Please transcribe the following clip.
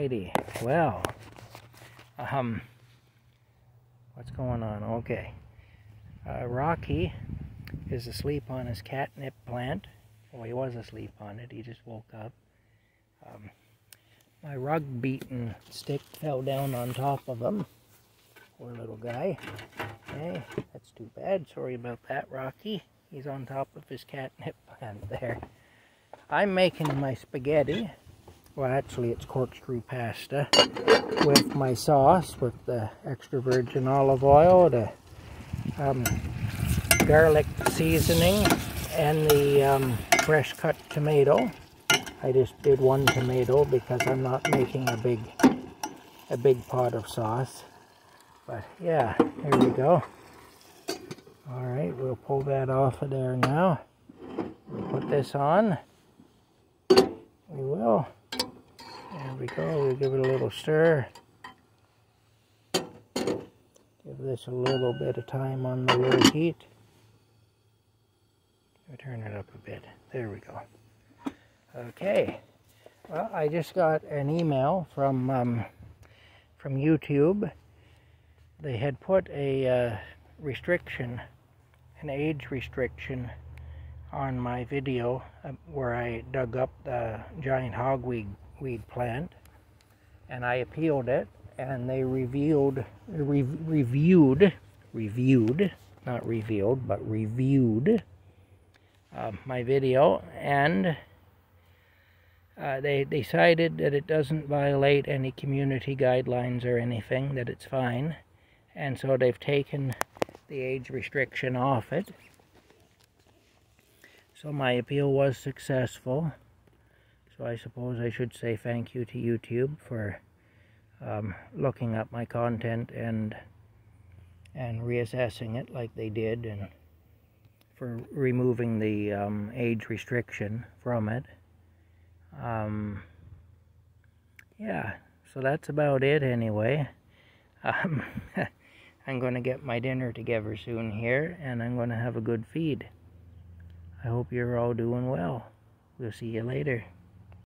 Alrighty. Well, um, what's going on? Okay. Uh, Rocky is asleep on his catnip plant. Well, he was asleep on it. He just woke up. Um, my rug beaten stick fell down on top of him. Poor little guy. Okay, that's too bad. Sorry about that, Rocky. He's on top of his catnip plant there. I'm making my spaghetti. Well, actually, it's corkscrew pasta with my sauce with the extra virgin olive oil, the um, garlic seasoning, and the um, fresh cut tomato. I just did one tomato because I'm not making a big a big pot of sauce. But yeah, there we go. Alright, we'll pull that off of there now. Put this on. We will. There we go. We'll give it a little stir. Give this a little bit of time on the low heat. Turn it up a bit. There we go. Okay. Well, I just got an email from um, from YouTube. They had put a uh, restriction, an age restriction, on my video uh, where I dug up the giant hogweed weed plant, and I appealed it, and they revealed, re reviewed, reviewed, not revealed, but reviewed uh, my video, and uh, they decided that it doesn't violate any community guidelines or anything, that it's fine. And so they've taken the age restriction off it. So my appeal was successful. So I suppose I should say thank you to YouTube for um, looking up my content and and reassessing it like they did and for removing the um, age restriction from it. Um, yeah, so that's about it anyway. Um, I'm going to get my dinner together soon here, and I'm going to have a good feed. I hope you're all doing well. We'll see you later.